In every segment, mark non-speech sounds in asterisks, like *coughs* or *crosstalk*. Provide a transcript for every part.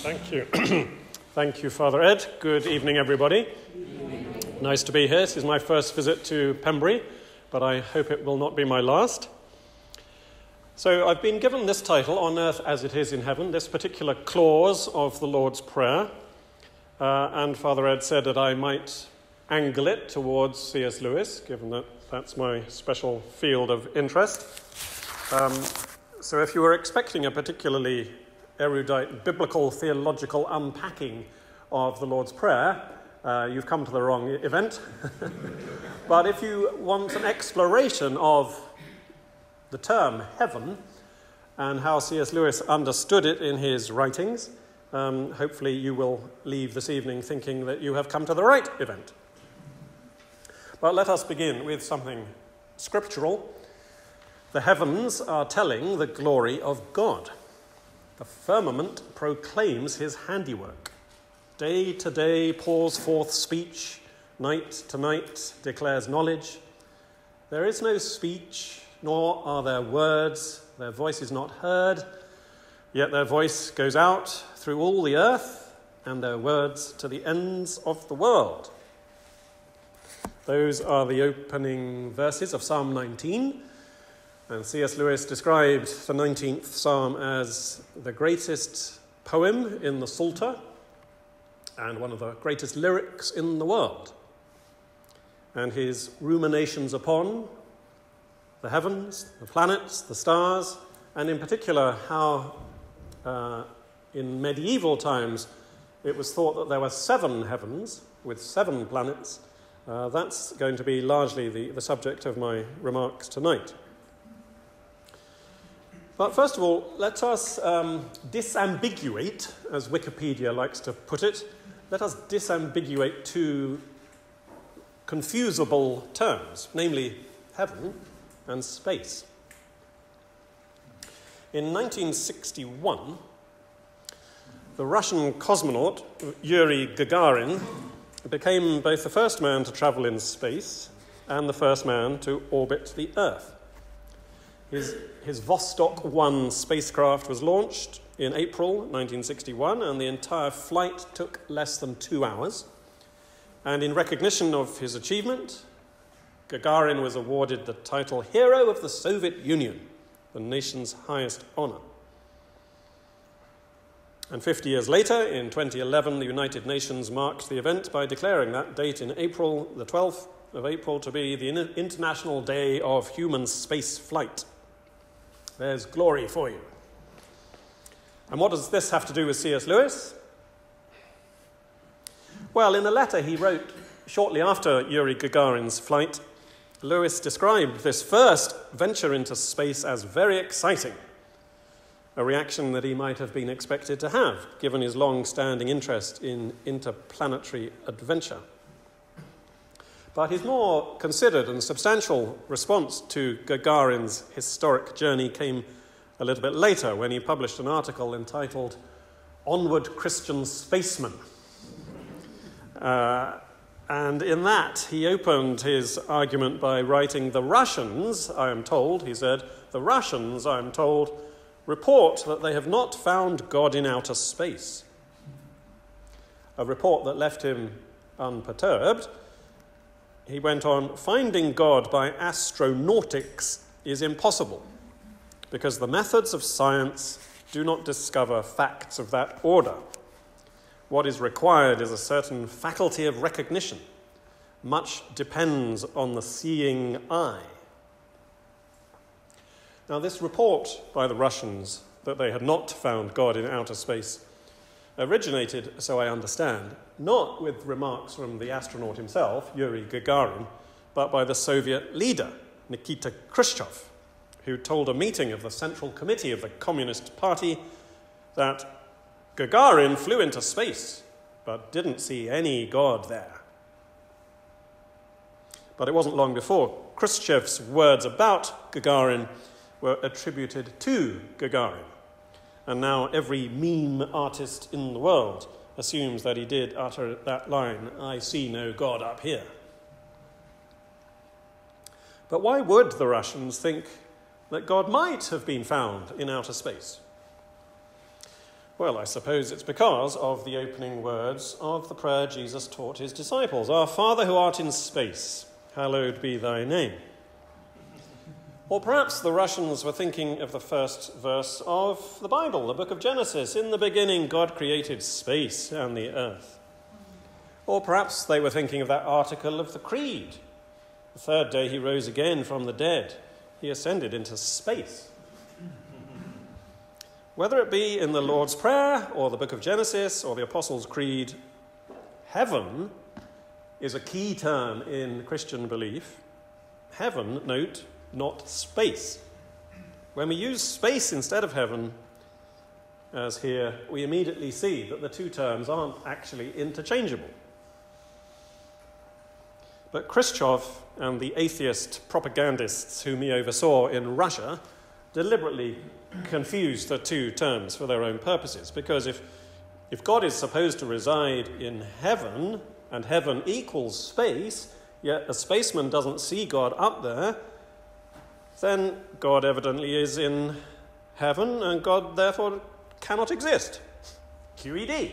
Thank you. *clears throat* Thank you, Father Ed. Good evening, everybody. Nice to be here. This is my first visit to Pembury, but I hope it will not be my last. So, I've been given this title, On Earth as It Is in Heaven, this particular clause of the Lord's Prayer. Uh, and Father Ed said that I might angle it towards C.S. Lewis, given that that's my special field of interest. Um, so, if you were expecting a particularly erudite biblical theological unpacking of the Lord's Prayer, uh, you've come to the wrong event. *laughs* but if you want an exploration of the term heaven and how C.S. Lewis understood it in his writings, um, hopefully you will leave this evening thinking that you have come to the right event. But let us begin with something scriptural. The heavens are telling the glory of God. The firmament proclaims his handiwork. Day to day pours forth speech, night to night declares knowledge. There is no speech, nor are there words, their voice is not heard, yet their voice goes out through all the earth, and their words to the ends of the world. Those are the opening verses of Psalm 19. And C.S. Lewis described the 19th Psalm as the greatest poem in the Psalter and one of the greatest lyrics in the world. And his ruminations upon the heavens, the planets, the stars, and in particular how uh, in medieval times it was thought that there were seven heavens with seven planets. Uh, that's going to be largely the, the subject of my remarks tonight. But first of all, let us um, disambiguate, as Wikipedia likes to put it, let us disambiguate two confusable terms, namely heaven and space. In 1961, the Russian cosmonaut Yuri Gagarin became both the first man to travel in space and the first man to orbit the Earth. His, his Vostok 1 spacecraft was launched in April 1961, and the entire flight took less than two hours. And in recognition of his achievement, Gagarin was awarded the title Hero of the Soviet Union, the nation's highest honor. And 50 years later, in 2011, the United Nations marked the event by declaring that date in April, the 12th of April, to be the International Day of Human Space Flight. There's glory for you. And what does this have to do with C.S. Lewis? Well, in a letter he wrote shortly after Yuri Gagarin's flight, Lewis described this first venture into space as very exciting, a reaction that he might have been expected to have, given his long standing interest in interplanetary adventure. But his more considered and substantial response to Gagarin's historic journey came a little bit later when he published an article entitled Onward Christian Spaceman. Uh, and in that, he opened his argument by writing The Russians, I am told, he said, the Russians, I am told, report that they have not found God in outer space. A report that left him unperturbed he went on, finding God by astronautics is impossible because the methods of science do not discover facts of that order. What is required is a certain faculty of recognition. Much depends on the seeing eye. Now, this report by the Russians that they had not found God in outer space originated, so I understand, not with remarks from the astronaut himself, Yuri Gagarin, but by the Soviet leader, Nikita Khrushchev, who told a meeting of the Central Committee of the Communist Party that Gagarin flew into space but didn't see any God there. But it wasn't long before Khrushchev's words about Gagarin were attributed to Gagarin and now every meme artist in the world assumes that he did utter that line, I see no God up here. But why would the Russians think that God might have been found in outer space? Well, I suppose it's because of the opening words of the prayer Jesus taught his disciples Our Father who art in space, hallowed be thy name. Or perhaps the Russians were thinking of the first verse of the Bible, the book of Genesis. In the beginning, God created space and the earth. Or perhaps they were thinking of that article of the Creed. The third day he rose again from the dead, he ascended into space. Whether it be in the Lord's Prayer or the book of Genesis or the Apostles' Creed, heaven is a key term in Christian belief. Heaven, note, not space. When we use space instead of heaven, as here, we immediately see that the two terms aren't actually interchangeable. But Khrushchev and the atheist propagandists whom he oversaw in Russia deliberately confused the two terms for their own purposes. Because if, if God is supposed to reside in heaven, and heaven equals space, yet a spaceman doesn't see God up there, then God evidently is in heaven, and God therefore cannot exist. QED.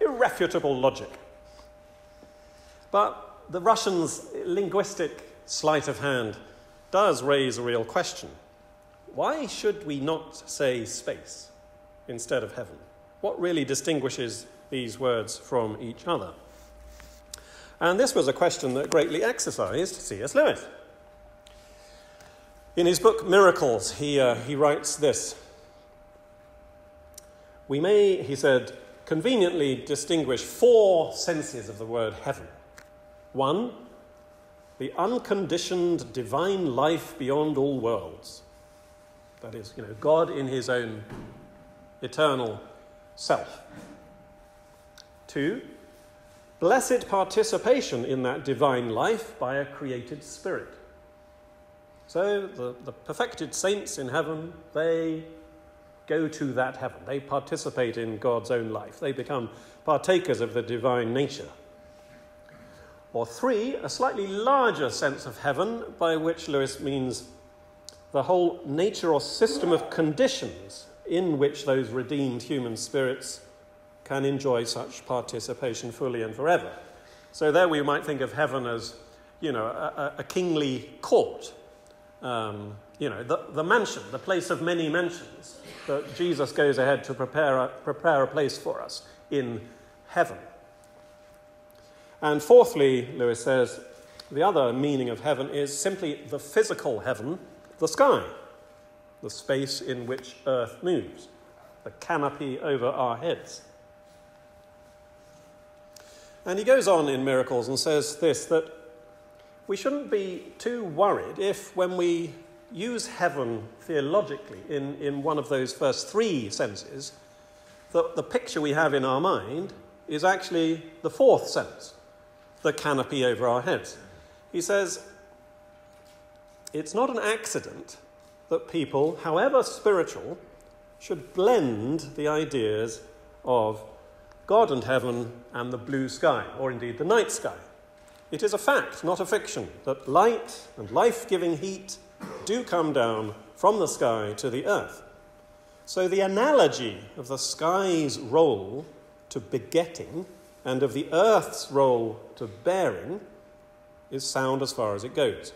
Irrefutable logic. But the Russians' linguistic sleight of hand does raise a real question. Why should we not say space instead of heaven? What really distinguishes these words from each other? And this was a question that greatly exercised C.S. Lewis. In his book Miracles, he, uh, he writes this We may, he said, conveniently distinguish four senses of the word heaven. One, the unconditioned divine life beyond all worlds. That is, you know, God in his own eternal self. Two, blessed participation in that divine life by a created spirit. So the, the perfected saints in heaven, they go to that heaven. They participate in God's own life. They become partakers of the divine nature. Or three, a slightly larger sense of heaven, by which Lewis means the whole nature or system of conditions in which those redeemed human spirits can enjoy such participation fully and forever. So there we might think of heaven as, you know, a, a kingly court, um, you know, the, the mansion, the place of many mansions that Jesus goes ahead to prepare a, prepare a place for us in heaven. And fourthly, Lewis says, the other meaning of heaven is simply the physical heaven, the sky, the space in which earth moves, the canopy over our heads. And he goes on in Miracles and says this that we shouldn't be too worried if, when we use heaven theologically in, in one of those first three senses, that the picture we have in our mind is actually the fourth sense the canopy over our heads. He says, It's not an accident that people, however spiritual, should blend the ideas of God and heaven and the blue sky, or indeed the night sky. It is a fact, not a fiction, that light and life giving heat do come down from the sky to the earth. So the analogy of the sky's role to begetting and of the earth's role to bearing is sound as far as it goes.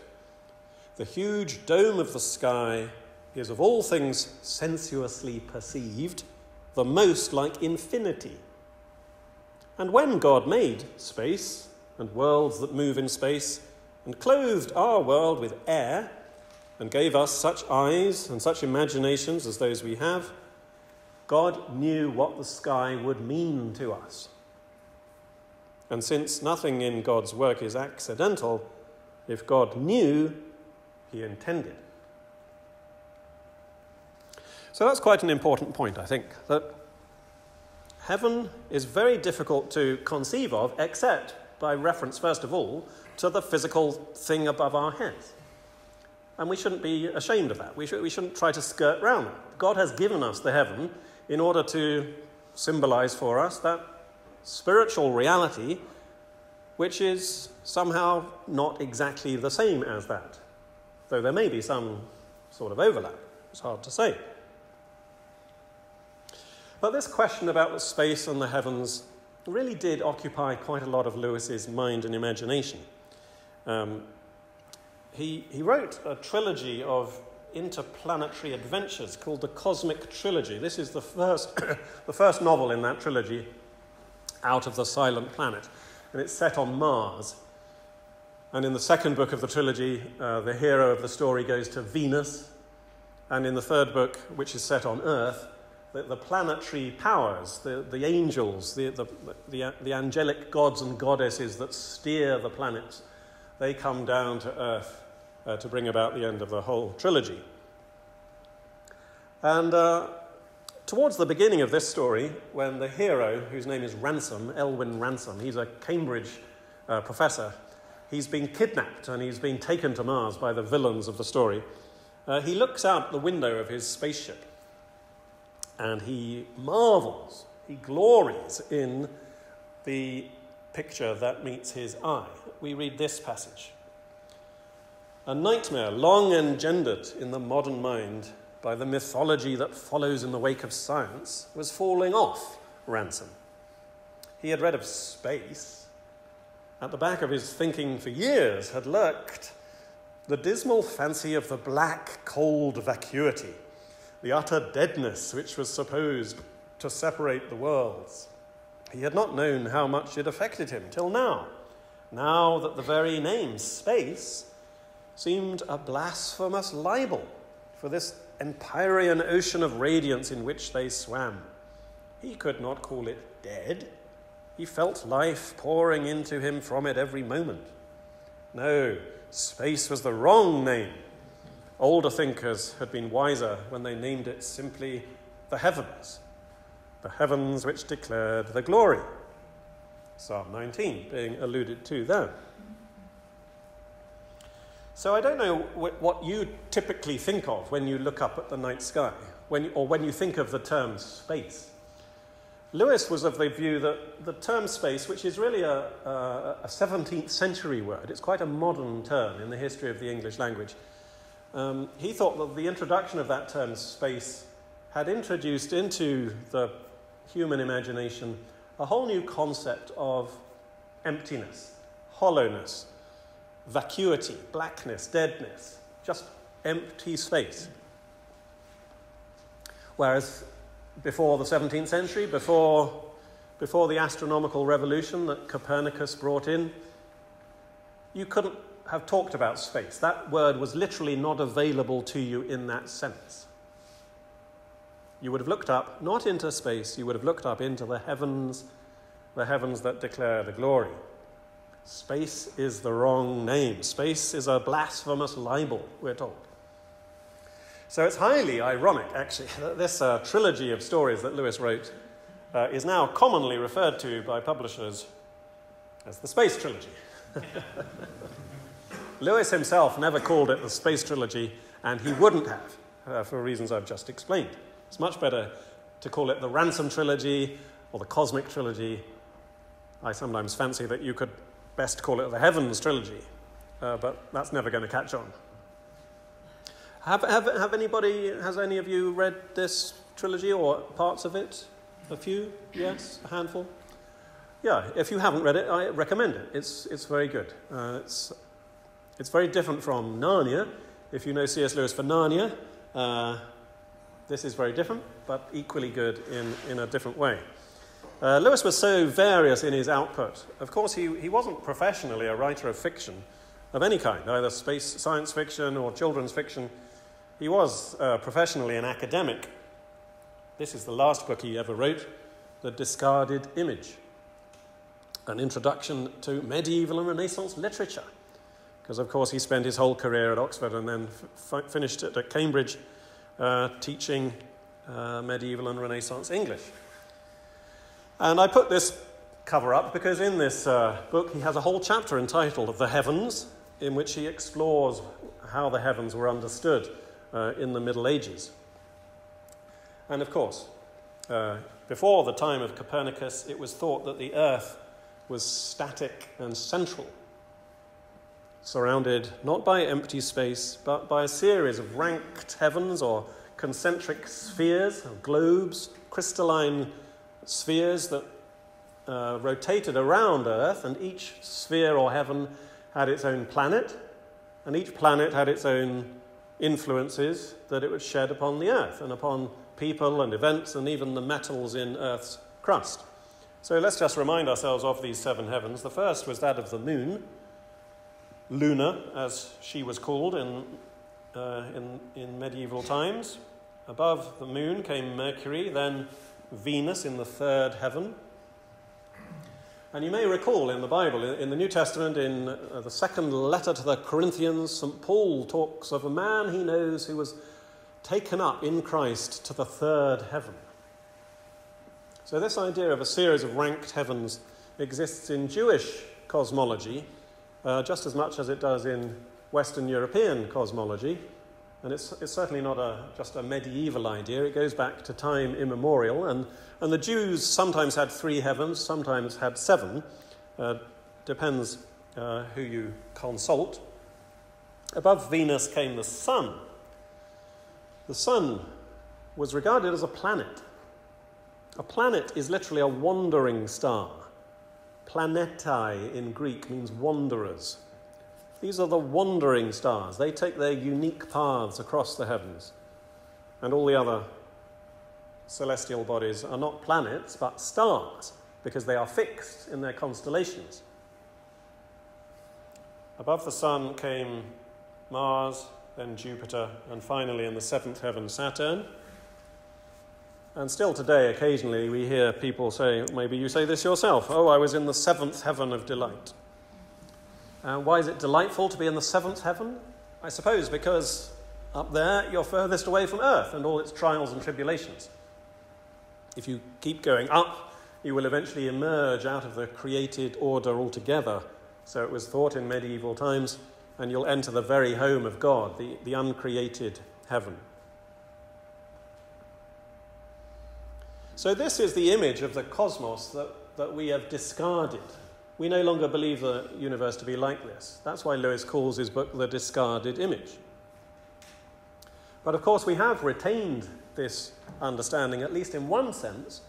The huge dome of the sky is, of all things sensuously perceived, the most like infinity. And when God made space and worlds that move in space, and clothed our world with air, and gave us such eyes and such imaginations as those we have, God knew what the sky would mean to us. And since nothing in God's work is accidental, if God knew, he intended. So that's quite an important point, I think, that heaven is very difficult to conceive of, except by reference, first of all, to the physical thing above our heads. And we shouldn't be ashamed of that. We, should, we shouldn't try to skirt round it. God has given us the heaven in order to symbolize for us that spiritual reality which is somehow not exactly the same as that, though there may be some sort of overlap. It's hard to say. But this question about the space and the heavens really did occupy quite a lot of Lewis's mind and imagination. Um, he, he wrote a trilogy of interplanetary adventures called the Cosmic Trilogy. This is the first, *coughs* the first novel in that trilogy out of the Silent Planet, and it's set on Mars. And in the second book of the trilogy, uh, the hero of the story goes to Venus. And in the third book, which is set on Earth, the, the planetary powers, the, the angels, the, the, the, the angelic gods and goddesses that steer the planets, they come down to Earth uh, to bring about the end of the whole trilogy. And uh, towards the beginning of this story, when the hero, whose name is Ransom, Elwin Ransom, he's a Cambridge uh, professor, he's been kidnapped and he's been taken to Mars by the villains of the story. Uh, he looks out the window of his spaceship and he marvels, he glories in the picture that meets his eye. We read this passage. A nightmare long engendered in the modern mind by the mythology that follows in the wake of science was falling off Ransom. He had read of space. At the back of his thinking for years had lurked the dismal fancy of the black, cold vacuity, the utter deadness which was supposed to separate the worlds. He had not known how much it affected him till now, now that the very name space seemed a blasphemous libel for this empyrean ocean of radiance in which they swam. He could not call it dead. He felt life pouring into him from it every moment. No, space was the wrong name. Older thinkers had been wiser when they named it simply the heavens, the heavens which declared the glory. Psalm 19 being alluded to there. So I don't know what you typically think of when you look up at the night sky, when, or when you think of the term space. Lewis was of the view that the term space, which is really a, a, a 17th century word, it's quite a modern term in the history of the English language. Um, he thought that the introduction of that term space had introduced into the human imagination a whole new concept of emptiness, hollowness, vacuity, blackness, deadness, just empty space. Whereas before the 17th century, before, before the astronomical revolution that Copernicus brought in, you couldn't have talked about space. That word was literally not available to you in that sense. You would have looked up not into space, you would have looked up into the heavens, the heavens that declare the glory. Space is the wrong name. Space is a blasphemous libel, we're told. So it's highly ironic, actually, *laughs* that this uh, trilogy of stories that Lewis wrote uh, is now commonly referred to by publishers as the Space Trilogy. *laughs* Lewis himself never called it the Space Trilogy, and he wouldn't have, uh, for reasons I've just explained. It's much better to call it the Ransom Trilogy or the Cosmic Trilogy. I sometimes fancy that you could best call it the Heavens trilogy, uh, but that's never going to catch on. Have, have, have anybody, has any of you read this trilogy or parts of it? A few? Yes? A handful? Yeah, if you haven't read it, I recommend it. It's, it's very good. Uh, it's, it's very different from Narnia. If you know C.S. Lewis for Narnia, uh, this is very different, but equally good in, in a different way. Uh, Lewis was so various in his output. Of course, he, he wasn't professionally a writer of fiction of any kind, either space science fiction or children's fiction. He was uh, professionally an academic. This is the last book he ever wrote, The Discarded Image, an introduction to medieval and Renaissance literature. Because, of course, he spent his whole career at Oxford and then f- finished it at Cambridge uh, teaching uh, medieval and Renaissance English. And I put this cover up because in this uh, book he has a whole chapter entitled The Heavens, in which he explores how the heavens were understood uh, in the Middle Ages. And of course, uh, before the time of Copernicus, it was thought that the earth was static and central, surrounded not by empty space, but by a series of ranked heavens or concentric spheres, globes, crystalline spheres that uh, rotated around Earth, and each sphere or heaven had its own planet, and each planet had its own influences that it would shed upon the Earth and upon people and events and even the metals in Earth's crust. So let's just remind ourselves of these seven heavens. The first was that of the moon, Luna, as she was called in, uh, in, in medieval times. Above the moon came Mercury, then Venus in the third heaven. And you may recall in the Bible, in the New Testament, in uh, the second letter to the Corinthians, St. Paul talks of a man he knows who was taken up in Christ to the third heaven. So, this idea of a series of ranked heavens exists in Jewish cosmology uh, just as much as it does in Western European cosmology. And it's, it's certainly not a, just a medieval idea, it goes back to time immemorial. And, and the Jews sometimes had three heavens, sometimes had seven. Uh, depends uh, who you consult. Above Venus came the sun. The sun was regarded as a planet. A planet is literally a wandering star. Planetai in Greek means wanderers. These are the wandering stars. They take their unique paths across the heavens. And all the other celestial bodies are not planets, but stars, because they are fixed in their constellations. Above the sun came Mars, then Jupiter, and finally in the seventh heaven, Saturn. And still today, occasionally, we hear people say, maybe you say this yourself, oh, I was in the seventh heaven of delight. Uh, why is it delightful to be in the seventh heaven? I suppose because up there you're furthest away from earth and all its trials and tribulations. If you keep going up, you will eventually emerge out of the created order altogether. So it was thought in medieval times, and you'll enter the very home of God, the, the uncreated heaven. So, this is the image of the cosmos that, that we have discarded we no longer believe the universe to be like this. That's why Lewis calls his book The Discarded Image. But of course, we have retained this understanding, at least in one sense,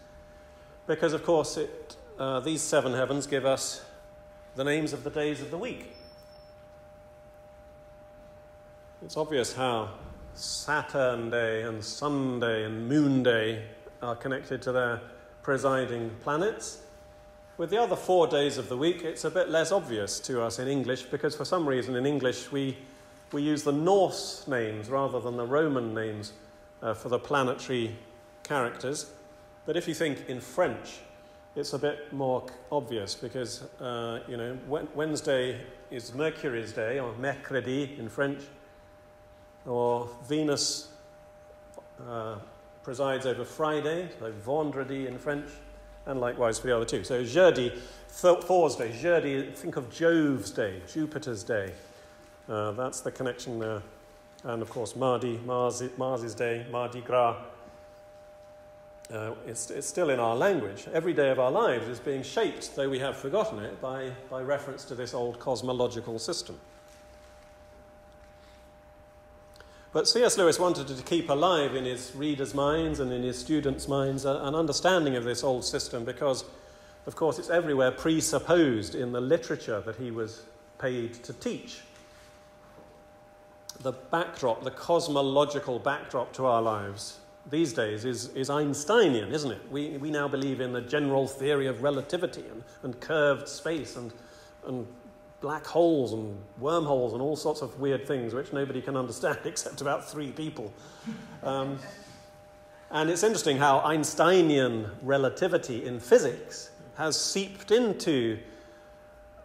because of course it, uh, these seven heavens give us the names of the days of the week. It's obvious how Saturn Day and Sunday and Moon Day are connected to their presiding planets. With the other four days of the week, it's a bit less obvious to us in English because for some reason in English we, we use the Norse names rather than the Roman names uh, for the planetary characters. But if you think in French, it's a bit more obvious because, uh, you know, Wednesday is Mercury's day, or mercredi in French, or Venus uh, presides over Friday, so vendredi in French and likewise for the other two. So jeudi, Thor's day, jeudi, think of Jove's day, Jupiter's day. Uh, that's the connection there. And of course, Mardi, Mars, Mars's day, Mardi Gras. Uh, it's, it's still in our language. Every day of our lives is being shaped, though we have forgotten it, by, by reference to this old cosmological system. But C.S. Lewis wanted to keep alive in his readers' minds and in his students' minds an understanding of this old system because, of course, it's everywhere presupposed in the literature that he was paid to teach. The backdrop, the cosmological backdrop to our lives these days is, is Einsteinian, isn't it? We, we now believe in the general theory of relativity and, and curved space and, and black holes and wormholes and all sorts of weird things which nobody can understand *laughs* except about three people. Um, and it's interesting how Einsteinian relativity in physics has seeped into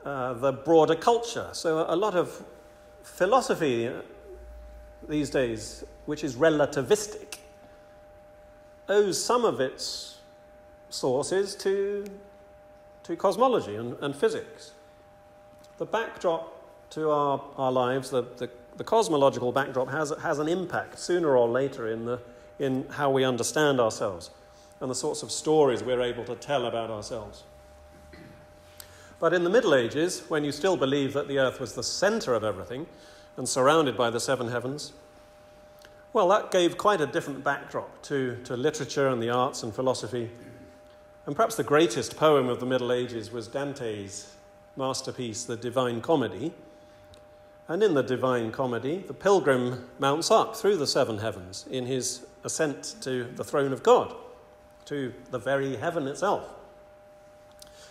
uh, the broader culture. So, a lot of philosophy these days, which is relativistic, owes some of its sources to, to cosmology and, and physics the backdrop to our, our lives, the, the, the cosmological backdrop, has, has an impact sooner or later in, the, in how we understand ourselves and the sorts of stories we're able to tell about ourselves. But in the Middle Ages, when you still believe that the earth was the center of everything and surrounded by the seven heavens, Well, that gave quite a different backdrop to, to literature and the arts and philosophy. And perhaps the greatest poem of the Middle Ages was Dante's masterpiece, The Divine Comedy. And in the Divine Comedy, the pilgrim mounts up through the seven heavens in his ascent to the throne of God, to the very heaven itself.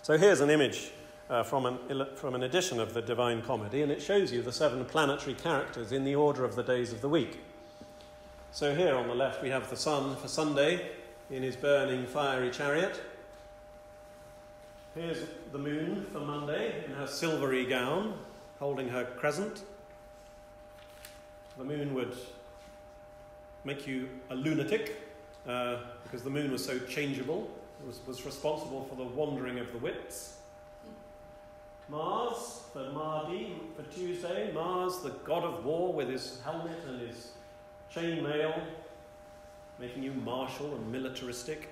So here's an image uh, from, an, from an edition of the Divine Comedy, and it shows you the seven planetary characters in the order of the days of the week. So here on the left we have the sun for Sunday in his burning fiery chariot. Here's the moon for Monday in her silvery gown, holding her crescent. The moon would make you a lunatic uh, because the moon was so changeable, it was, was responsible for the wandering of the wits. Mars for Mardi for Tuesday, Mars, the god of war with his helmet and his chainmail, making you martial and militaristic.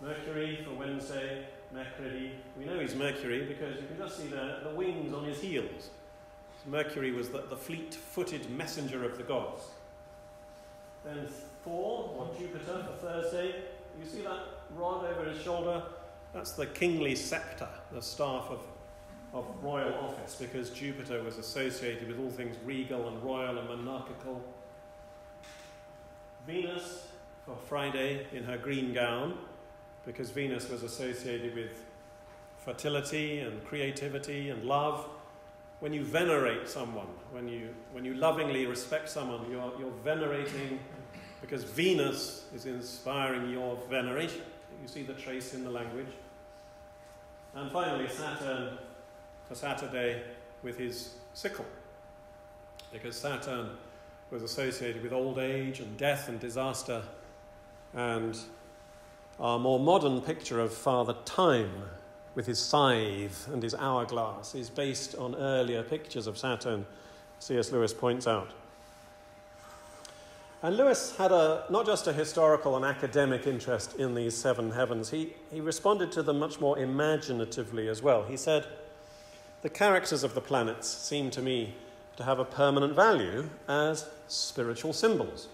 Mercury for Wednesday, Mercury. We know he's Mercury because you can just see the, the wings on his heels. Mercury was the, the fleet footed messenger of the gods. Then Thor, or Jupiter for Thursday. You see that rod over his shoulder? That's the kingly scepter, the staff of, of royal office, because Jupiter was associated with all things regal and royal and monarchical. Venus for Friday in her green gown because Venus was associated with fertility and creativity and love. When you venerate someone, when you, when you lovingly respect someone, you're, you're venerating because Venus is inspiring your veneration. You see the trace in the language. And finally, Saturn for Saturday with his sickle, because Saturn was associated with old age and death and disaster and our more modern picture of Father Time with his scythe and his hourglass is based on earlier pictures of Saturn, C.S. Lewis points out. And Lewis had a, not just a historical and academic interest in these seven heavens, he, he responded to them much more imaginatively as well. He said, The characters of the planets seem to me to have a permanent value as spiritual symbols,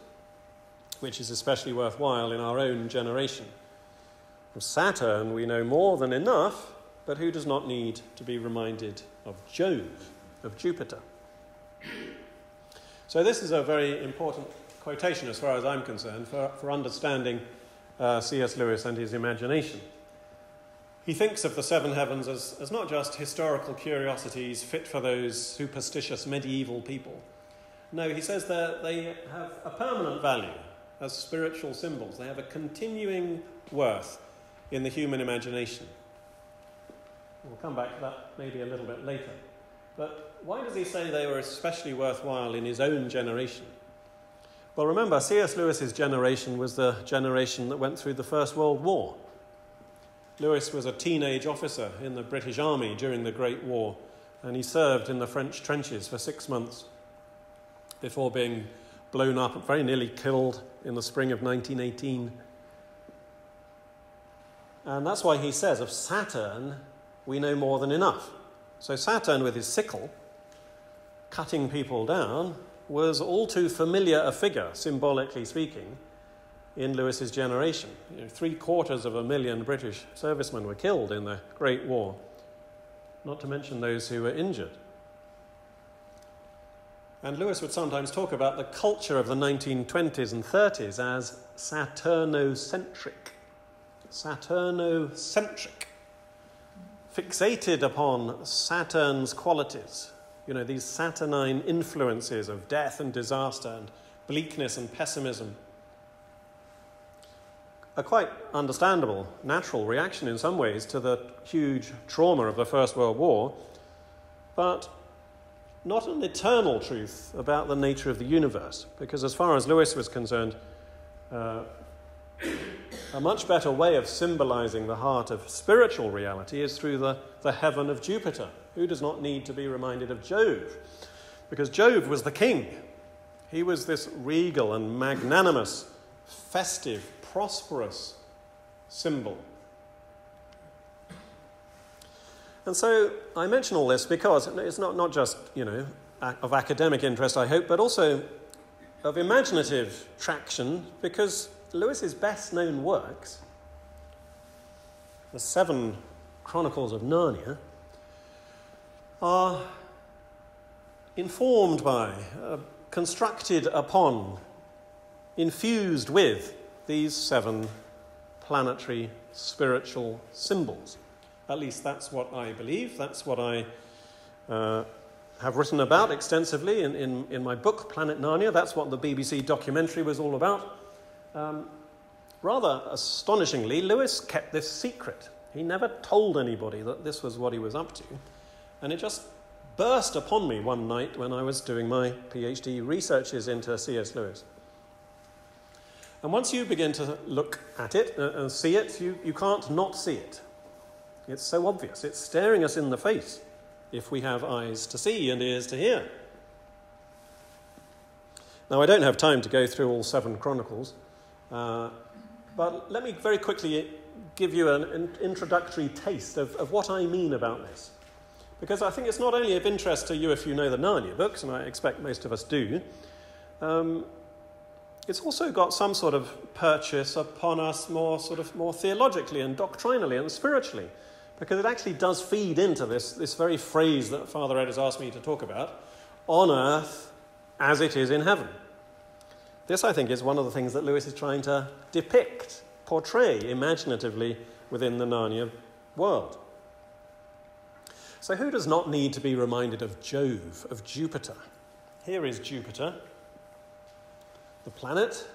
which is especially worthwhile in our own generation. Of Saturn, we know more than enough, but who does not need to be reminded of Jove, of Jupiter? So, this is a very important quotation, as far as I'm concerned, for, for understanding uh, C.S. Lewis and his imagination. He thinks of the seven heavens as, as not just historical curiosities fit for those superstitious medieval people. No, he says that they have a permanent value as spiritual symbols, they have a continuing worth in the human imagination. We'll come back to that maybe a little bit later. But why does he say they were especially worthwhile in his own generation? Well, remember, C.S. Lewis's generation was the generation that went through the First World War. Lewis was a teenage officer in the British Army during the Great War, and he served in the French trenches for six months before being blown up and very nearly killed in the spring of 1918 and that's why he says of Saturn, we know more than enough. So, Saturn, with his sickle, cutting people down, was all too familiar a figure, symbolically speaking, in Lewis's generation. You know, three quarters of a million British servicemen were killed in the Great War, not to mention those who were injured. And Lewis would sometimes talk about the culture of the 1920s and 30s as Saturnocentric. Saturnocentric, fixated upon Saturn's qualities, you know, these Saturnine influences of death and disaster and bleakness and pessimism. A quite understandable, natural reaction in some ways to the huge trauma of the First World War, but not an eternal truth about the nature of the universe, because as far as Lewis was concerned, uh, a much better way of symbolizing the heart of spiritual reality is through the, the heaven of Jupiter. Who does not need to be reminded of Jove? Because Jove was the king. He was this regal and magnanimous, festive, prosperous symbol. And so I mention all this because it's not, not just, you know, of academic interest, I hope, but also of imaginative traction because Lewis's best known works, the seven Chronicles of Narnia, are informed by, uh, constructed upon, infused with these seven planetary spiritual symbols. At least that's what I believe. That's what I uh, have written about extensively in, in, in, my book, Planet Narnia. That's what the BBC documentary was all about. Um, rather astonishingly, Lewis kept this secret. He never told anybody that this was what he was up to. And it just burst upon me one night when I was doing my PhD researches into C.S. Lewis. And once you begin to look at it uh, and see it, you, you can't not see it. It's so obvious. It's staring us in the face if we have eyes to see and ears to hear. Now, I don't have time to go through all seven Chronicles, uh, but let me very quickly give you an introductory taste of, of what I mean about this. Because I think it's not only of interest to you if you know the Narnia books, and I expect most of us do, um, it's also got some sort of purchase upon us more sort of more theologically and doctrinally and spiritually because it actually does feed into this, this very phrase that Father Ed has asked me to talk about on earth as it is in heaven. This, I think, is one of the things that Lewis is trying to depict, portray imaginatively within the Narnia world. So, who does not need to be reminded of Jove, of Jupiter? Here is Jupiter, the planet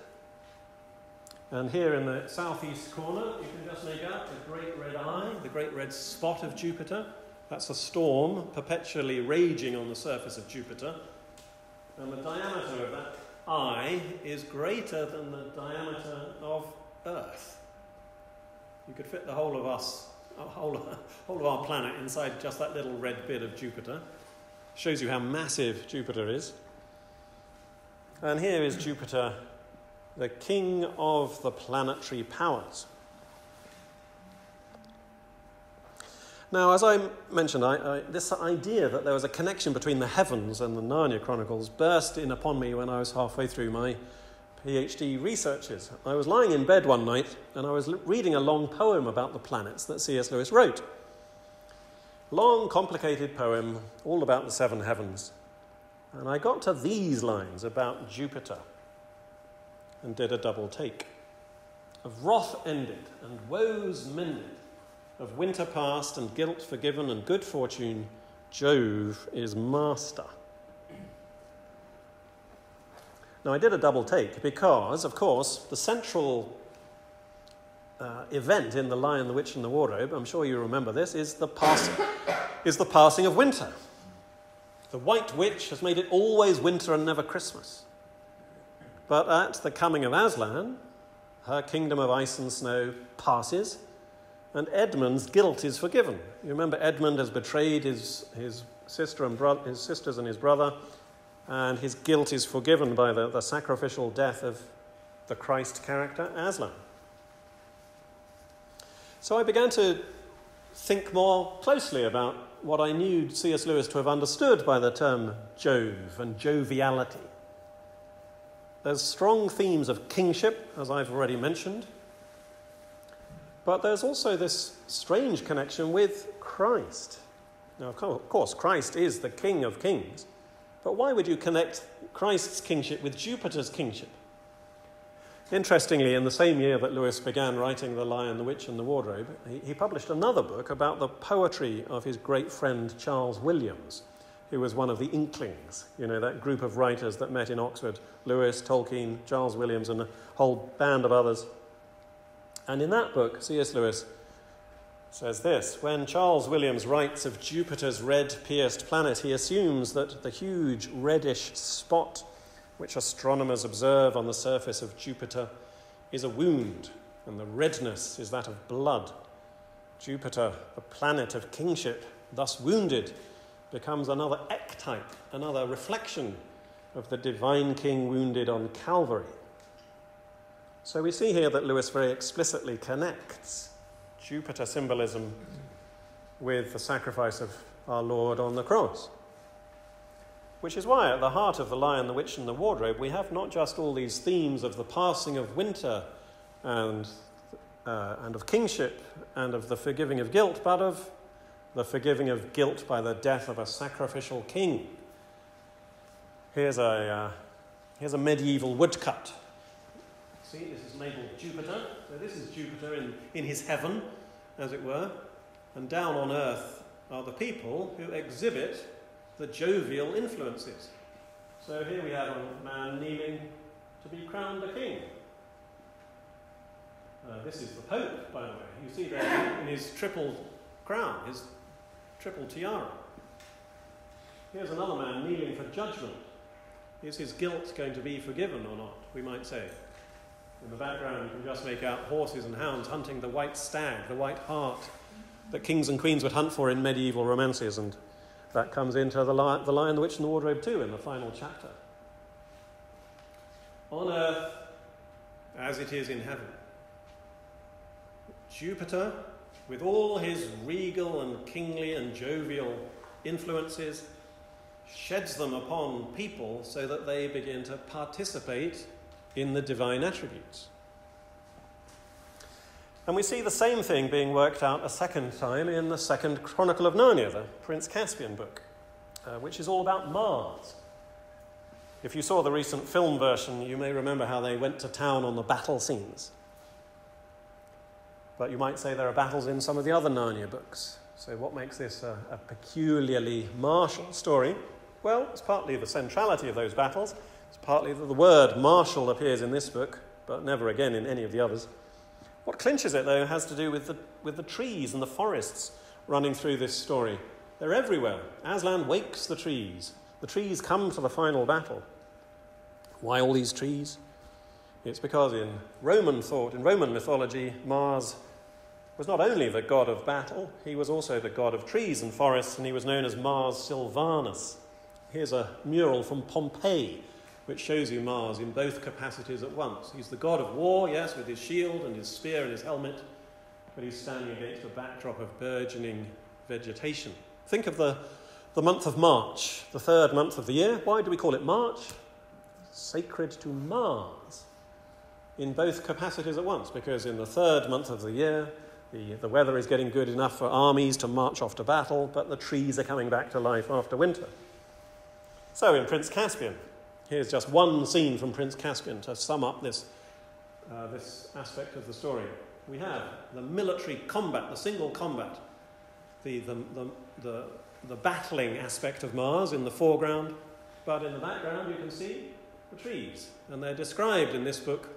and here in the southeast corner, you can just make out the great red eye, the great red spot of Jupiter. That's a storm perpetually raging on the surface of Jupiter. And the diameter of that eye is greater than the diameter of Earth. You could fit the whole of us, whole, *laughs* whole of our planet inside just that little red bit of Jupiter. Shows you how massive Jupiter is. And here is Jupiter the king of the planetary powers. Now, as I mentioned, I, I, this idea that there was a connection between the heavens and the Narnia Chronicles burst in upon me when I was halfway through my PhD researches. I was lying in bed one night and I was reading a long poem about the planets that C.S. Lewis wrote. Long, complicated poem, all about the seven heavens. And I got to these lines about Jupiter and did a double take. Of wrath ended and woes mended, of winter past and guilt forgiven and good fortune, Jove is master. Now, I did a double take because, of course, the central uh, event in The Lion, the Witch, and the Wardrobe, I'm sure you remember this, is the, pass- is the passing of winter. The White Witch has made it always winter and never Christmas. But at the coming of Aslan, her kingdom of ice and snow passes, and Edmund's guilt is forgiven. You remember, Edmund has betrayed his, his, sister and bro- his sisters and his brother, and his guilt is forgiven by the, the sacrificial death of the Christ character, Aslan. So I began to think more closely about what I knew C.S. Lewis to have understood by the term Jove and joviality. There's strong themes of kingship, as I've already mentioned. But there's also this strange connection with Christ. Now, of course, Christ is the King of kings. But why would you connect Christ's kingship with Jupiter's kingship? Interestingly, in the same year that Lewis began writing The Lion, the Witch, and the Wardrobe, he, he published another book about the poetry of his great friend Charles Williams who was one of the Inklings, you know, that group of writers that met in Oxford Lewis, Tolkien, Charles Williams, and a whole band of others. And in that book, C.S. Lewis says this When Charles Williams writes of Jupiter's red pierced planet, he assumes that the huge reddish spot which astronomers observe on the surface of Jupiter is a wound, and the redness is that of blood. Jupiter, the planet of kingship, thus wounded, becomes another ectype, another reflection of the divine king wounded on Calvary. So we see here that Lewis very explicitly connects Jupiter symbolism with the sacrifice of our Lord on the cross. Which is why, at the heart of The Lion, the Witch, and the Wardrobe, we have not just all these themes of the passing of winter and, uh, and of kingship and of the forgiving of guilt, but of the forgiving of guilt by the death of a sacrificial king. Here's a, uh, here's a medieval woodcut. See, this is labeled Jupiter. So this is Jupiter in, in his heaven, as it were. And down on earth are the people who exhibit the jovial influences. So here we have a man kneeling to be crowned a king. Uh, this is the Pope, by the way. You see there in his triple crown, his triple tiara. Here's another man kneeling for judgment. Is his guilt going to be forgiven or not, we might say? In the background, you can just make out horses and hounds hunting the white stag, the white hart that kings and queens would hunt for in medieval romances, and that comes into the, Lion, the Lion, the Witch, and the Wardrobe too in the final chapter. On earth as it is in heaven. Jupiter, with all his regal and kingly and jovial influences, sheds them upon people so that they begin to participate in the divine attributes. And we see the same thing being worked out a second time in the second Chronicle of Narnia, the Prince Caspian book, uh, which is all about Mars. If you saw the recent film version, you may remember how they went to town on the battle scenes. But you might say there are battles in some of the other Narnia books. So, what makes this a, a peculiarly martial story? Well, it's partly the centrality of those battles, it's partly that the word martial appears in this book, but never again in any of the others. What clinches it, though, has to do with the, with the trees and the forests running through this story. They're everywhere. Aslan wakes the trees. The trees come for the final battle. Why all these trees? It's because in Roman thought, in Roman mythology, Mars was not only the god of battle, he was also the god of trees and forests, and he was known as Mars Silvanus. Here's a mural from Pompeii which shows you Mars in both capacities at once. He's the god of war, yes, with his shield and his spear and his helmet, but he's standing against a backdrop of burgeoning vegetation. Think of the, the month of March, the third month of the year. Why do we call it March? Sacred to Mars in both capacities at once, because in the third month of the year, the, the weather is getting good enough for armies to march off to battle, but the trees are coming back to life after winter. So, in Prince Caspian, here's just one scene from Prince Caspian to sum up this, uh, this aspect of the story. We have the military combat, the single combat, the, the, the, the, the battling aspect of Mars in the foreground, but in the background you can see the trees. And they're described in this book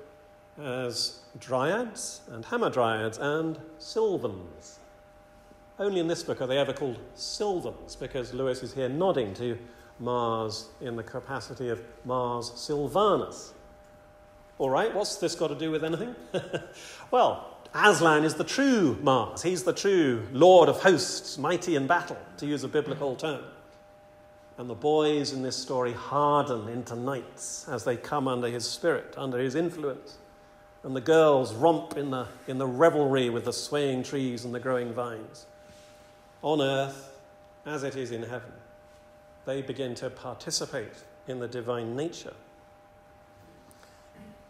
as dryads and hamadryads and sylvans. Only in this book are they ever called sylvans because Lewis is here nodding to Mars in the capacity of Mars Silvanus. All right, what's this got to do with anything? *laughs* well, Aslan is the true Mars. He's the true Lord of hosts, mighty in battle, to use a biblical term. And the boys in this story harden into knights as they come under his spirit, under his influence. And the girls romp in the, in the revelry with the swaying trees and the growing vines. On earth, as it is in heaven they begin to participate in the divine nature.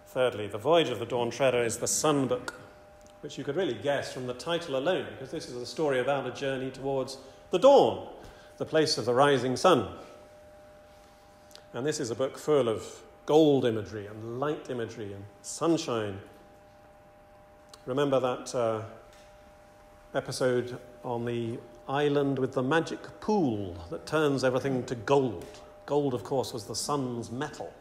Thirdly, The Voyage of the Dawn Treader is the Sun Book, which you could really guess from the title alone, because this is a story about a journey towards the dawn, the place of the rising sun. And this is a book full of gold imagery and light imagery and sunshine. Remember that uh, episode on the island with the magic pool that turns everything to gold. Gold, of course, was the sun's metal.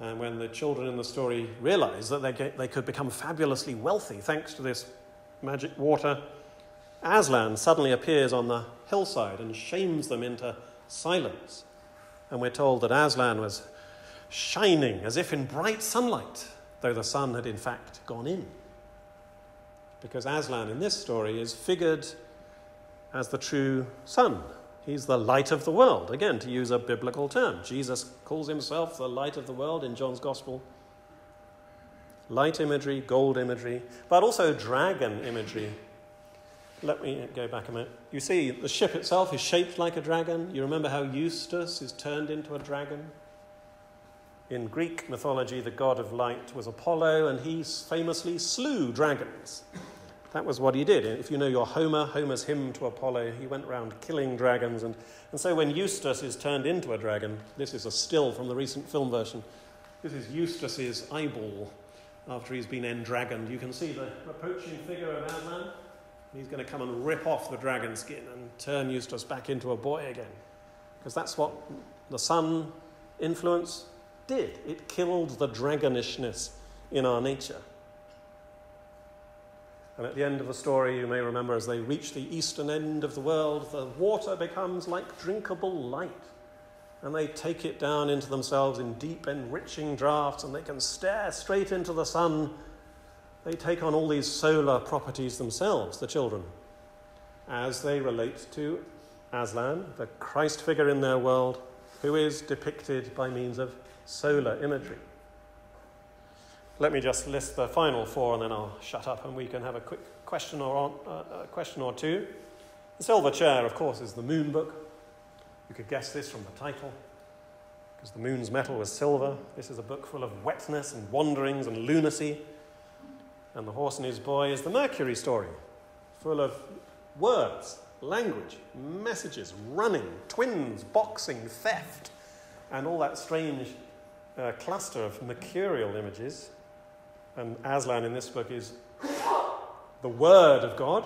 And when the children in the story realize that they, get, they could become fabulously wealthy thanks to this magic water, Aslan suddenly appears on the hillside and shames them into silence. And we're told that Aslan was shining as if in bright sunlight, though the sun had in fact gone in. Because Aslan in this story is figured as the true sun. He's the light of the world, again, to use a biblical term. Jesus calls himself the light of the world in John's Gospel. Light imagery, gold imagery, but also dragon imagery. let me go back a minute. You see, the ship itself is shaped like a dragon. You remember how Eustace is turned into a dragon? In Greek mythology, the god of light was Apollo, and he famously slew dragons. That was what he did. If you know your Homer, Homer's hymn to Apollo, he went around killing dragons. And, and so when Eustace is turned into a dragon, this is a still from the recent film version, this is Eustace's eyeball after he's been endragoned. You can see the approaching figure of Aslan. He's going to come and rip off the dragon skin and turn Eustace back into a boy again. Because that's what the sun influence did. It killed the dragonishness in our nature. And at the end of the story, you may remember, as they reach the eastern end of the world, the water becomes like drinkable light. And they take it down into themselves in deep, enriching draughts, and they can stare straight into the sun. They take on all these solar properties themselves, the children, as they relate to Aslan, the Christ figure in their world, who is depicted by means of solar imagery. Let me just list the final four and then I'll shut up and we can have a quick question or, uh, a question or two. The Silver Chair, of course, is the moon book. You could guess this from the title, because the moon's metal was silver. This is a book full of wetness and wanderings and lunacy. And The Horse and His Boy is the Mercury story, full of words, language, messages, running, twins, boxing, theft, and all that strange uh, cluster of mercurial images and Aslan in this book is the Word of God.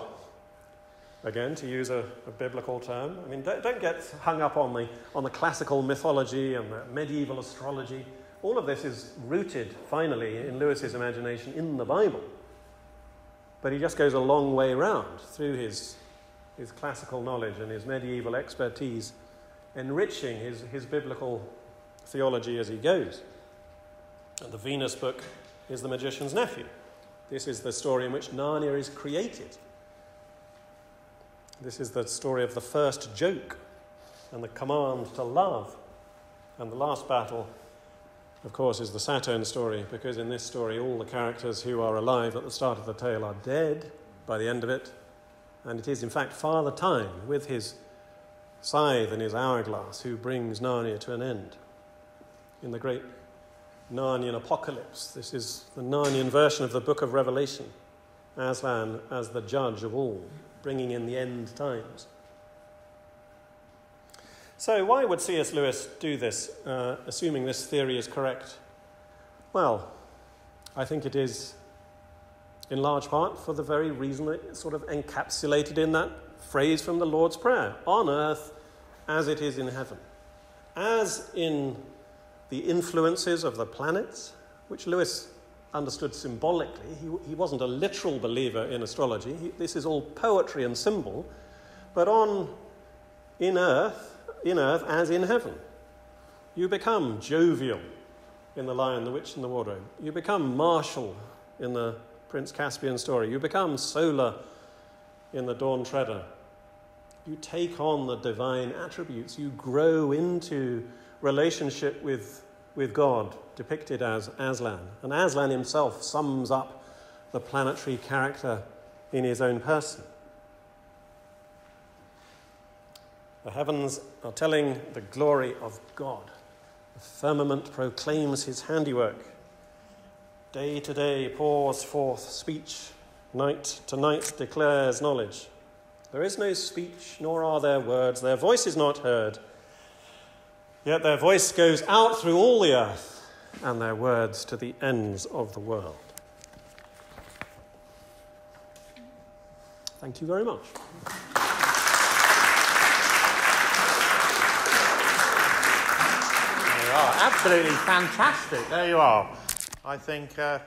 Again, to use a, a biblical term. I mean, don't, don't, get hung up on the, on the classical mythology and the medieval astrology. All of this is rooted, finally, in Lewis's imagination in the Bible. But he just goes a long way round through his, his classical knowledge and his medieval expertise, enriching his, his biblical theology as he goes. And the Venus book is the magician's nephew. This is the story in which Narnia is created. This is the story of the first joke and the command to love. And the last battle, of course, is the Saturn story, because in this story, all the characters who are alive at the start of the tale are dead by the end of it. And it is, in fact, Father Time with his scythe and his hourglass who brings Narnia to an end. In the great Narnian apocalypse. This is the Narnian version of the book of Revelation. Aslan as the judge of all, bringing in the end times. So, why would C.S. Lewis do this, uh, assuming this theory is correct? Well, I think it is in large part for the very reason it's sort of encapsulated in that phrase from the Lord's Prayer on earth as it is in heaven. As in the influences of the planets, which Lewis understood symbolically. He, he wasn't a literal believer in astrology. He, this is all poetry and symbol, but on in earth, in earth as in heaven. You become jovial in The Lion, the Witch, and the Wardrobe. You become martial in the Prince Caspian story. You become solar in the Dawn Treader. You take on the divine attributes. You grow into relationship with, with God, depicted as Aslan. And Aslan himself sums up the planetary character in his own person. The heavens are telling the glory of God. The firmament proclaims his handiwork. Day to day pours forth speech. Night to night declares knowledge. There is no speech, nor are there words. Their voice is not heard. Yet their voice goes out through all the earth, and their words to the ends of the world. Thank you very much. There you are. Absolutely fantastic. There you are. I think. Uh